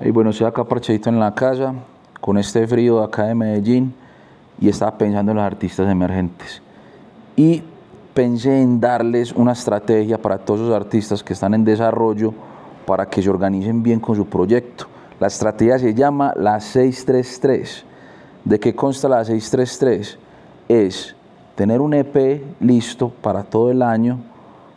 Y bueno, estoy acá parchadito en la casa, con este frío acá de Medellín, y estaba pensando en los artistas emergentes. Y pensé en darles una estrategia para todos los artistas que están en desarrollo para que se organicen bien con su proyecto. La estrategia se llama la 633. ¿De qué consta la 633? Es tener un EP listo para todo el año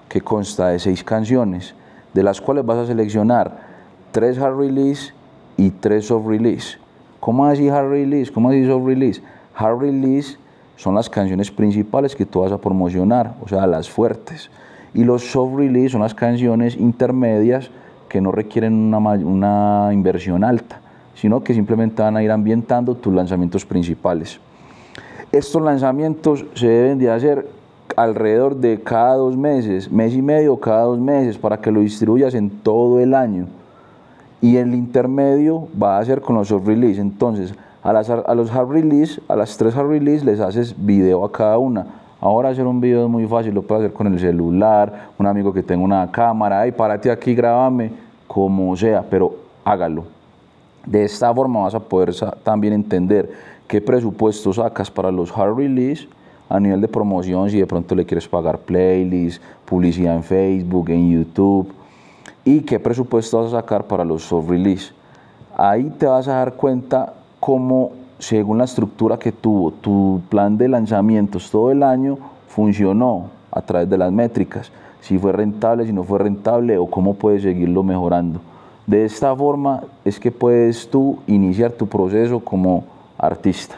que consta de seis canciones, de las cuales vas a seleccionar tres hard release y tres soft release. ¿Cómo así hard release? ¿Cómo así soft release? Hard release son las canciones principales que tú vas a promocionar, o sea, las fuertes. Y los soft release son las canciones intermedias que no requieren una, una inversión alta, sino que simplemente van a ir ambientando tus lanzamientos principales. Estos lanzamientos se deben de hacer alrededor de cada dos meses, mes y medio, cada dos meses, para que lo distribuyas en todo el año. Y el intermedio va a ser con los soft release. Entonces, a, las, a los hard release, a las tres hard release, les haces video a cada una. Ahora hacer un video es muy fácil, lo puedes hacer con el celular, un amigo que tenga una cámara, ay, párate aquí, grábame, como sea, pero hágalo. De esta forma vas a poder también entender qué presupuesto sacas para los hard release a nivel de promoción, si de pronto le quieres pagar playlists, publicidad en Facebook, en YouTube, y qué presupuesto vas a sacar para los soft release. Ahí te vas a dar cuenta cómo, según la estructura que tuvo tu plan de lanzamientos todo el año, funcionó a través de las métricas, si fue rentable, si no fue rentable o cómo puedes seguirlo mejorando. De esta forma es que puedes tú iniciar tu proceso como artista.